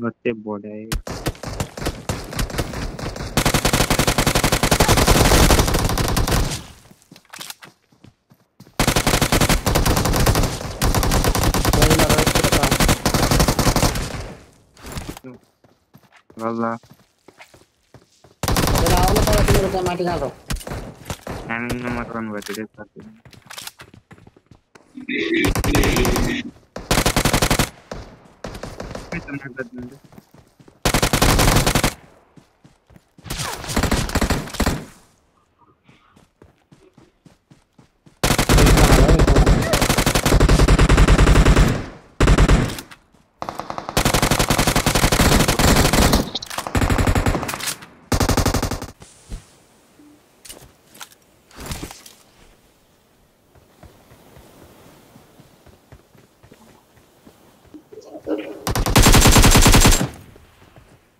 Gotcha boy. Valla. Rahul पर तुम रुको माटी खा दो Yang nomor one berarti dia satu. Itu naga dulu.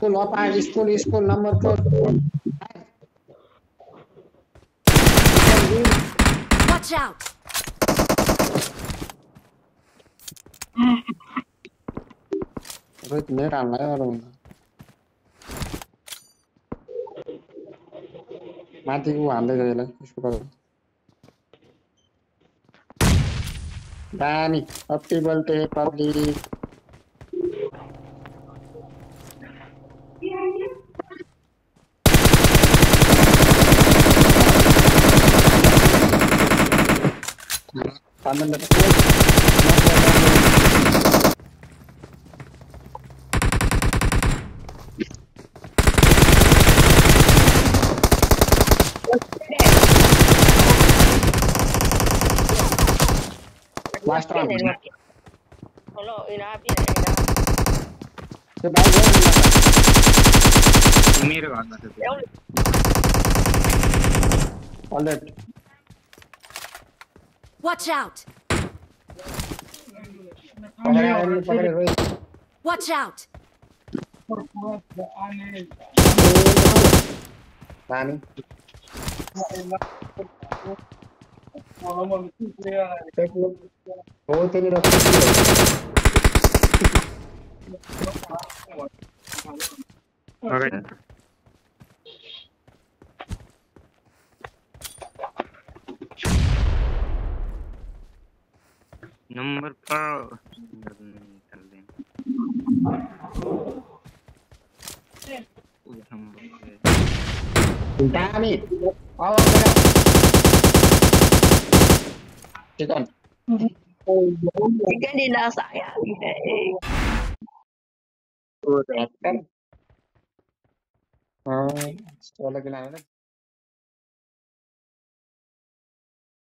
School वापस school school number four Watch out! Rohit मेरा आना है और माथि को हाल्दै गयो यसलाई यसको करो। दामी अप्टी बल्टे public Last round. Kalau ina api ina. Coba aja. Ini ada apa tuh? Ya All that. Watch out! पकड़े पकड़े रोहित Watch out! रानी वो तेरी रखी Number का कर दें Damn it! Oh, kan oh di nasa ya. Udah. Ah, sekolah gimana?